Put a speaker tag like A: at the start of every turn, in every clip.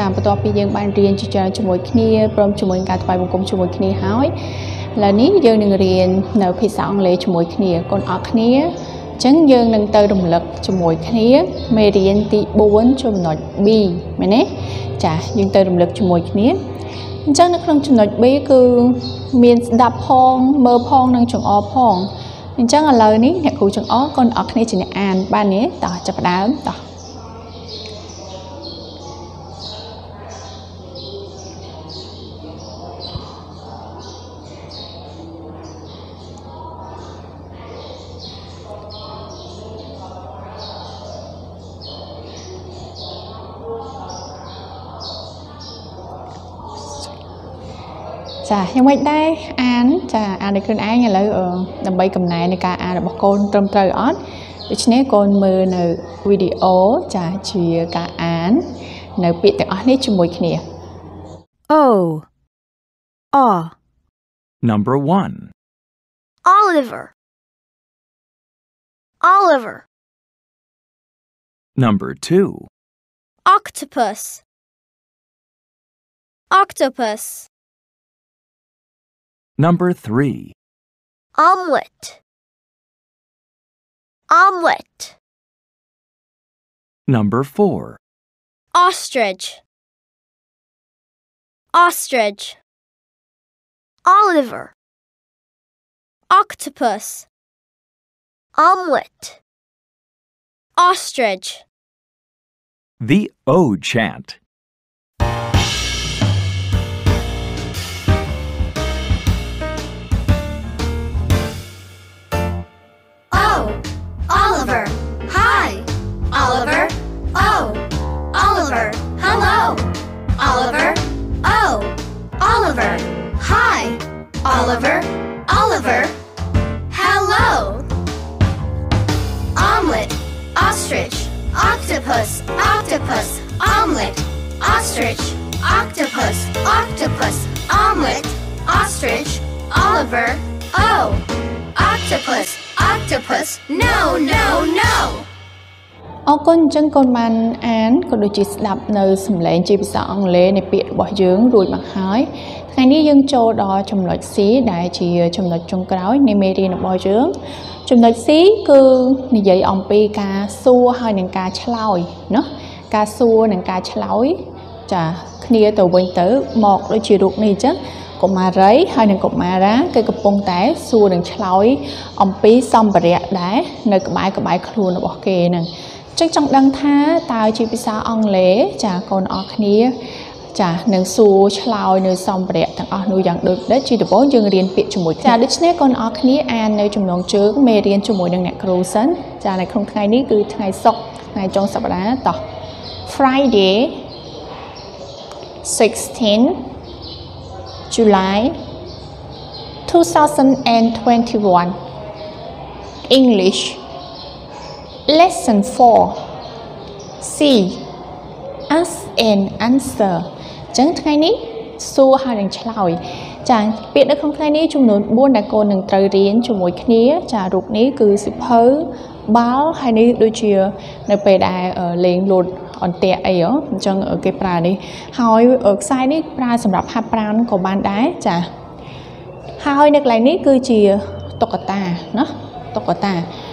A: ចាបន្ទាប់ពីយើងបានរៀនជាច្រើនជាមួយគ្នាព្រមជាមួយការថ្វាយបង្គំជាមួយគ្នាហើយឥឡូវនេះយើងនឹងរៀននៅភាសាអង់គ្លេសជាមួយគ្នាកូនអរគ្នាអញ្ចឹងយើងនឹងទៅរំលឹកជាមួយគ្នាមេរៀនទី4ចំណុច B មែនទេចាយើងទៅរំលឹកជាមួយគ្នាអញ្ចឹងនៅក្នុងចំណុច B គឺមានស្ដាប់ផងមើលផងនិងចង្អុលផងអញ្ចឹងឥឡូវនេះអ្នកគ្រូចង្អុលកូនអរគ្នាជាអ្នកអានបានទេតោះចាប់ផ្ដើមតោះ ចាយ៉ាងម៉េចដែរអានចាអានដោយខ្លួនឯងឥឡូវដើម្បីកំណែនៃការអានរបស់កូនត្រឹមត្រូវអត់ដូច្នេះកូនមើលនៅវីដេអូចាជាការអាន នៅពាក្យទាំងអស់នេះជាមួយគ្នា
B: O A
C: Number 1.
D: Oliver. Oliver.
C: Number 2.
D: Octopus. Octopus.
C: Number 3.
D: Omelette. Omelette.
C: Number 4.
D: Ostrich. Ostrich. Oliver. Octopus. Omelette. Ostrich.
C: The O chant.
E: Hello, Oliver. Oh, Oliver. Hi, Oliver. Oliver. Hello. Omelet, ostrich, octopus, octopus, omelet, ostrich, octopus, octopus, omelet, ostrich, Oliver. Oh, octopus, octopus. No, no, no.
A: អរគុណអញ្ចឹងកូនបានអានក៏ដូចជាស្ដាប់នៅសំឡេងជាភាសាអង់គ្លេសនៃពាក្យរបស់យើងរួចមកហើយថ្ងៃនេះយើងចូលដល់ចំណុច C ដែលជាចំណុចចុងក្រោយនៃមេរៀនរបស់យើងចំណុច C គឺនិយាយអំពីការសួរហើយនិងការឆ្លើយណោះការសួរនិងការឆ្លើយចាគ្នាទៅវិញទៅមកដូចជារូបនេះអញ្ចឹងកុមារីហើយនិងកុមារាគេកំពុងតែសួរនឹងឆ្លើយអំពីសម្ភារៈដែរនៅក្បែរក្បែរខ្លួនរបស់គេហ្នឹង ចឹងចង់ដឹងថាតើជាភាសាអង់គ្លេសចាកូនអរគ្នា ចានឹងសួរឆ្លើយនៅសម្ភារៈទាំងអស់នោះយ៉ាងដូចដេចជាដំបូងយើងរៀនពាក្យជាមួយចាដូច្នេះកូនអរគ្នាអាននៅចំណងជើងមេរៀនជាមួយនឹងអ្នកគ្រូសិនចានៅក្នុងថ្ងៃនេះគឺថ្ងៃសុក្រថ្ងៃចុងសប្តាហ៍តោះ Friday 16 July 2021 English Lesson 4 C Ask and answer អញ្ចឹងថ្ងៃនេះសួរហើយនឹងឆ្លើយចាពាក្យនៅក្នុងថ្ងៃនេះចំនួន4ដែលកូននឹងត្រូវរៀនជាមួយគ្នា ចារូបនេះគឺសិភៅបាល់ហើយនេះដូចជា នៅពេលដែលលេងលោតអន្ទាក់អីហ៎អញ្ចឹងគេប្រើនេះហើយខ្សែនេះប្រើសម្រាប់ហាត់ប្រាណក៏បានដែរចាហើយនៅកន្លែងនេះគឺជាតុក្កតាណាតុក្កតា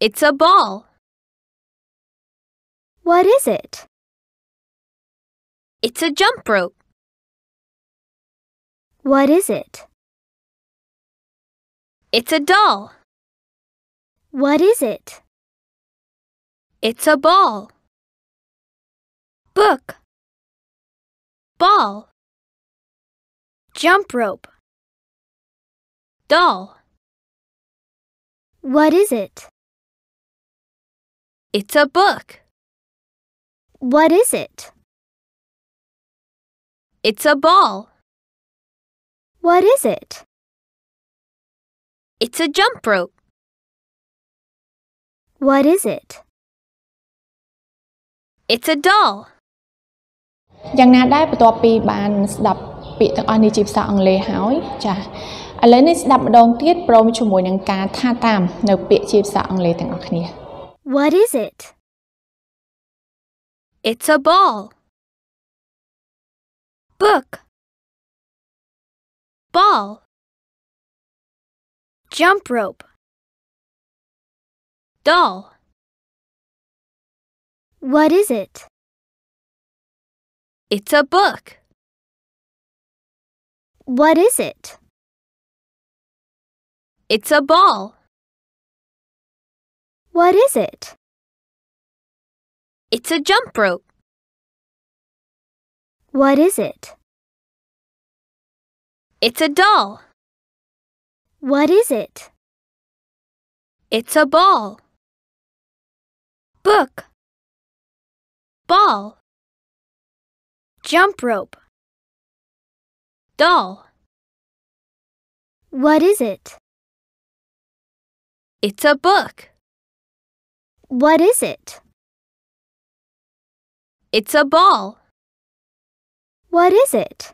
D: It's a ball. What is it? It's a jump rope. What is it? It's a doll. What is it? It's a ball. Book. Ball. Jump rope. Doll. What is it? It's a book. What is it?
E: It's a ball.
D: What is it?
E: It's a jump rope.
D: What is it?
E: It's a doll.
A: យ៉ាងណាដែរបន្ទាប់ពីបានស្ដាប់ពាក្យទាំងអស់នេះជាភាសាអង់គ្លេសហើយចាឥឡូវនេះស្ដាប់ម្ដងទៀតព្រមជាមួយនឹងការថាតាមនៅពាក្យជាភាសាអង់គ្លេសទាំងអស់គ្នា
D: What is it?
E: It's a ball. Book. Ball.
D: Jump rope.
E: Doll.
D: What is it?
E: It's a book.
D: What is it?
E: It's a ball.
D: What is it?
E: It's a jump rope.
D: What is it?
E: It's a doll.
D: What is it?
E: It's a ball. Book. Ball.
D: Jump rope.
E: Doll.
D: What is it?
E: It's a book.
D: What is it?
E: It's a ball.
D: What is it?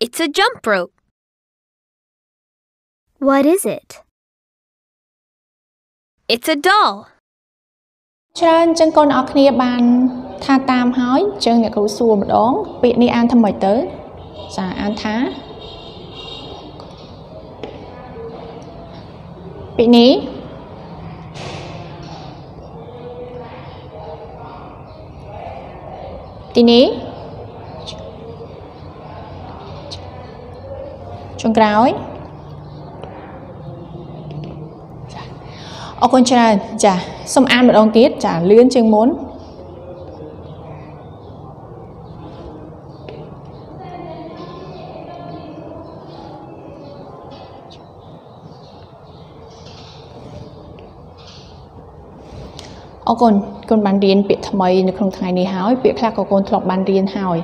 E: It's a jump rope.
D: What is it?
E: It's a doll.
A: ច្រើនចឹងកូនអរគ្នាបានថាតាមហើយចឹងអ្នកគ្រូសួរម្ដង ពាក្យនេះអានថាម៉េចទៅចាអានថាពាក្យនេះ ទីនេះចុងក្រោយអរគុណច្រើនចាសូមអានម្ដងទៀតចាលឿនជាងមុន អរគុណកូនបានរៀនពាក្យថ្មីនៅក្នុងថ្ងៃនេះហើយពាក្យខ្លះក៏កូនធ្លាប់បានរៀនហើយ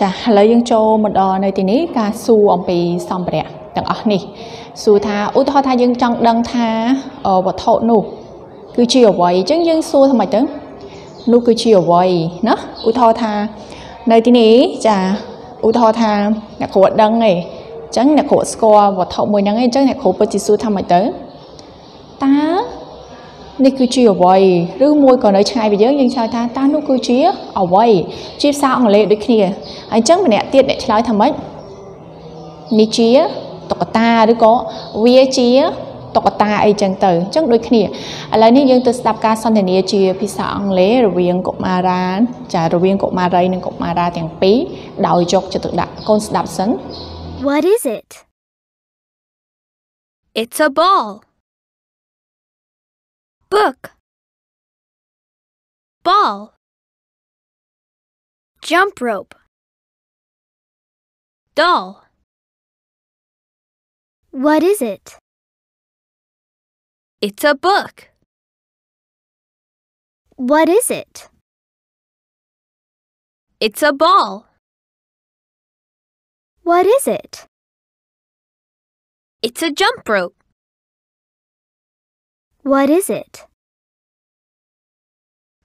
A: ចាឥឡូវយើងចូលមកដល់នៅទីនេះការសួរអំពីសម្ភារៈទាំងអស់នេះសួរថាឧទាហរណ៍ថាយើងចង់ដឹងថាអឺវត្ថុនោះគឺជាអ្វីអញ្ចឹងយើងសួរថាម៉េចទៅនោះគឺជាអ្វីណាឧទាហរណ៍ថានៅទីនេះចាឧទាហរណ៍ថាអ្នកគ្រូអត់ដឹងទេអញ្ចឹងអ្នកគ្រូអត់ស្គាល់វត្ថុមួយហ្នឹងទេអញ្ចឹងអ្នកគ្រូពិតជាសួរថាម៉េចទៅតើ នេះគឺជាអ្វីឬមួយក៏នៅឆ្ងាយពីយើងយើងឆ្លើយថាតើនោះគឺជាអ្វីជាភាសាអង់គ្លេសដូចគ្នាហើយអញ្ចឹងម្នាក់ទៀតអ្នកឆ្លើយថាម៉េចនេះជាតុក្កតាឬក៏វាជាតុក្កតាអីចឹងទៅអញ្ចឹងដូចគ្នាឥឡូវនេះយើងទៅស្ដាប់ការសន្ទនាជាភាសាអង់គ្លេសរវាងកុមារាចារវាងកុមារីនិងកុមារាទាំងពីរដោយយកចិត្តទុកដាក់កូនស្ដាប់សិន
D: What is it?
E: It's a ball. Book. Ball.
D: Jump rope.
E: Doll.
D: What is it?
E: It's a book.
D: What is it?
E: It's a ball.
D: What is it?
E: It's a jump rope.
D: What is it?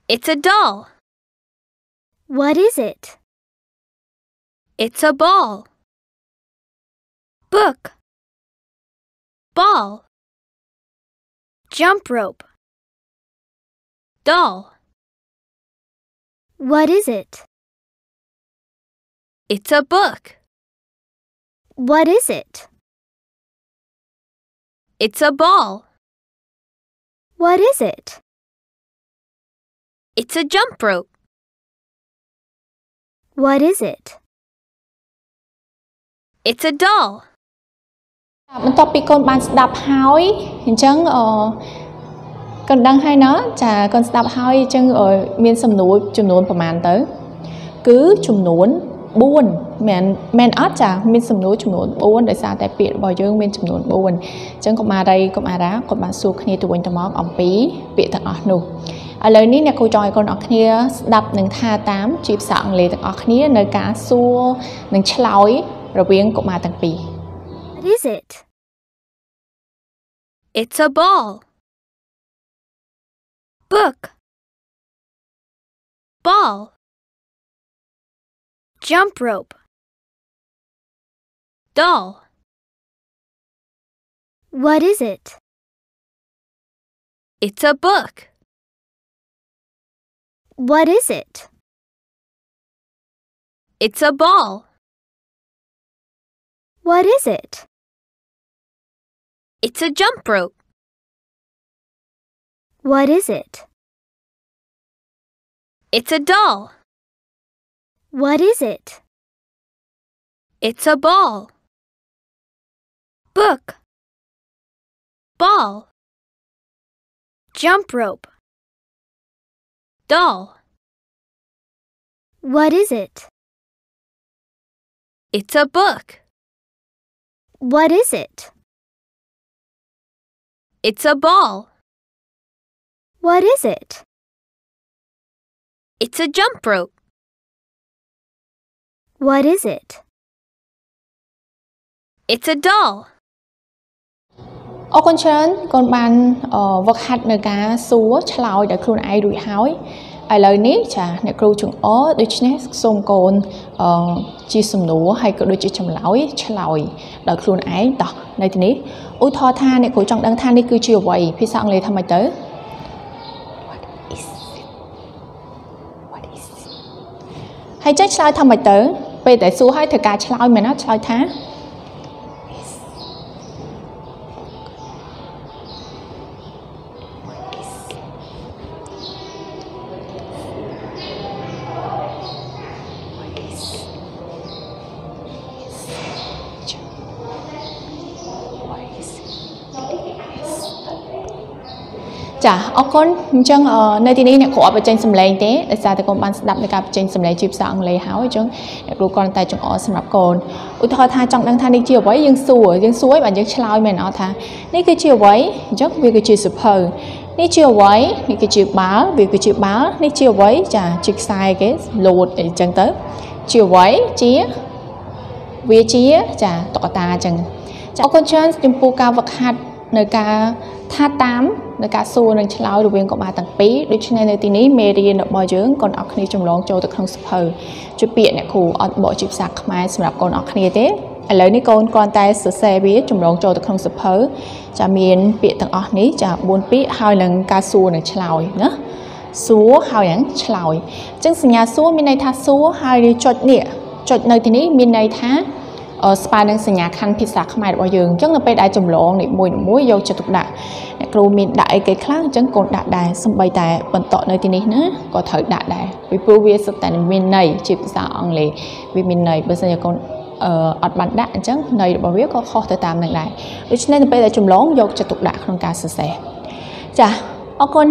E: It's a doll.
D: What is it?
E: It's a ball. Book. Ball.
D: Jump rope.
E: Doll.
D: What is it?
E: It's a book.
D: What is it?
E: It's a ball.
D: What is it?
E: It's a jump rope.
D: What is it?
E: It's a doll.
A: បន្ទាប់ពីកូនបានស្ដាប់ហើយអញ្ចឹងអឺកូនដឹងហើយណាចាកូនស្ដាប់ហើយអញ្ចឹងអឺមានសំណួរចំនួនប្រមាណទៅ គឺចំនួន 4មែនមែនអត់ចាមានសំណួរចំនួន4ដោយសារតែពាក្យរបស់យើងមានចំនួន4អញ្ចឹងកុមារីកុមារាគាត់បានសួរគ្នាទៅវិញទៅមកអំពីពាក្យទាំងអស់នោះឥឡូវនេះអ្នកគ្រូចង់ឲ្យកូនអរគ្នាស្ដាប់និងថាតាមជាភាសាអង់គ្លេសទាំងអស់គ្នានៅការសួរនិងឆ្លើយរវាងកុមារទាំងពីរ
D: What is it?
E: It's a ball. Book. Ball.
D: Jump rope.
E: Doll.
D: What is it?
E: It's a book.
D: What is it?
E: It's a ball.
D: What is it?
E: It's a jump rope.
D: What is it?
E: It's a doll.
D: What is it?
E: It's a ball. Book. Ball.
D: Jump rope.
E: Doll.
D: What is it?
E: It's a book.
D: What is it?
E: It's a ball.
D: What is it?
E: It's a jump rope.
D: What is it?
E: It's a doll.
A: អរគុណច្រើនកូនបានអឺវឹកហាត់នៅការសួរឆ្លើយដោយខ្លួនឯងរួចហើយឥឡូវនេះចាអ្នកគ្រូចង្អុលដូច្នេះសូមកូនអឺជាសំណួរហើយក៏ដូចជាចម្លើយឆ្លើយដោយខ្លួនឯងតោះនៅទីនេះឧទាហរណ៍ថាអ្នកគ្រូចង់ដឹងថានេះគឺជាអ្វីភាសាអង់គ្លេសថាម៉េចទៅ What is it What is it ហើយចេះឆ្លើយថាម៉េចទៅ ពេលតែសួរហើយធ្វើការឆ្លើយមែនណាឆ្លើយថា ចាអរគុណអញ្ចឹងអឺនៅទីនេះអ្នកគ្រូអត់បញ្ចេញសម្លេងទេដោយសារតែកូនបានស្ដាប់នៅការបញ្ចេញសម្លេងជាភាសាអង់គ្លេសហើយអញ្ចឹងអ្នកគ្រូគ្រាន់តែចង្អុលសម្រាប់កូនឧទាហរណ៍ថាចង់ដឹងថានេះជាអ្វីយើងសួរយើងសួរឲ្យបាទយើងឆ្លើយមែនអត់ថានេះគឺជាអ្វីអញ្ចឹងវាគឺជាសភៅនេះជាអ្វីនេះគឺជាបាល់វាគឺជាបាល់នេះជាអ្វីចាជាខ្សែគេលោតអីចឹងទៅជាអ្វីជាវាជាចាតុក្កតាអញ្ចឹងចាអរគុណច្រើនចំពោះការវឹកហាត់ នៅការថាតាមនៅការសួរនិងឆ្លើយរវាងកុមារទាំងពីរដូច្នេះនៅទីនេះមេរៀនរបស់យើងកូនអរគ្នាចម្លងចូលទៅក្នុងសភៅជាពាក្យអ្នកគ្រូអត់បកជាភាសាខ្មែរសម្រាប់កូនអរគ្នាទេឥឡូវនេះកូនគ្រាន់តែសរសេរវាចម្លងចូលទៅក្នុងសភៅចាមានពាក្យទាំងអស់នេះចា4ពាក្យហើយនឹងការសួរនិងឆ្លើយណាសួរហើយនឹងឆ្លើយអញ្ចឹងសញ្ញាសួរមានន័យថាសួរហើយនេះចុចនេះចុចនៅទីនេះមានន័យថាអឺ ស្មើនឹងសញ្ញាខណ្ឌភាសាខ្មែររបស់យើងអញ្ចឹងនៅពេលដែលចម្លងនីមួយៗយកចិត្តទុកដាក់អ្នកគ្រូមានដាក់អីគេខ្លះអញ្ចឹងកូនដាក់ដែរសំបីតែបន្តនៅទីនេះណាក៏ត្រូវដាក់ដែរពីព្រោះវាសុទ្ធតែមានន័យជាភាសាអង់គ្លេសវាមានន័យបើសិនជាកូនអឺអត់បានដាក់អញ្ចឹងន័យរបស់វាក៏ខុសទៅតាមនឹងដែរដូច្នេះនៅពេលដែលចម្លងយកចិត្តទុកដាក់ក្នុងការសរសេរចាអរគុណ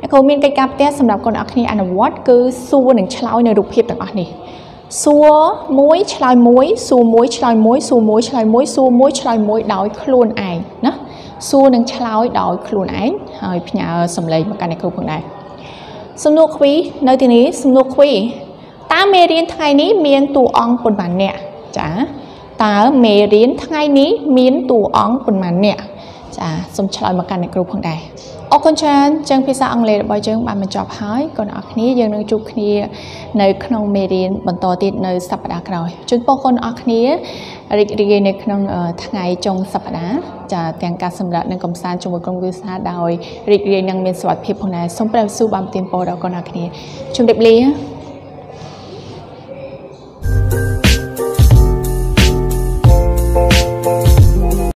A: អ្នកគ្រូមានកិច្ចការផ្ទះសម្រាប់កូនអរគ្នាអនុវត្តគឺសួរនិងឆ្លើយនៅរូបភាពទាំងអស់នេះ សួរមួយឆ្លើយមួយសួរមួយឆ្លើយមួយសួរមួយឆ្លើយមួយសួរមួយឆ្លើយមួយដោយខ្លួនឯងណាសួរនិងឆ្លើយដោយខ្លួនឯងហើយផ្ញើសម្លេងមកកាន់អ្នកគ្រូផងដែរសំណួរខ្វីនៅទីនេះសំណួរខ្វីតើមេរៀនថ្ងៃនេះមានតួអង្គប៉ុន្មានអ្នកចាតើមេរៀនថ្ងៃនេះមានតួអង្គប៉ុន្មានអ្នក ចាសូមឆ្លើយមកកាន់អ្នកគ្រូផងដែរអរគុណច្រើនចឹងភាសាអង់គ្លេសរបស់យើងបានបញ្ចប់ហើយកូនអរគ្នាយើងនឹងជួបគ្នានៅក្នុងមេរៀនបន្តទៀតនៅសប្តាហ៍ក្រោយជូនពរកូនអរគ្នារីករាយនៅក្នុងអឺថ្ងៃចុងសប្តាហ៍ចាទាំងការសម្រាប់និងកំសាន្តជាមួយក្រុមគ្រួសារដោយរីករាយនិងមានសុវត្ថិភាពផងដែរសូមព្រះវិសុបានប្រទានពរដល់កូនអរគ្នាជម្រាបលា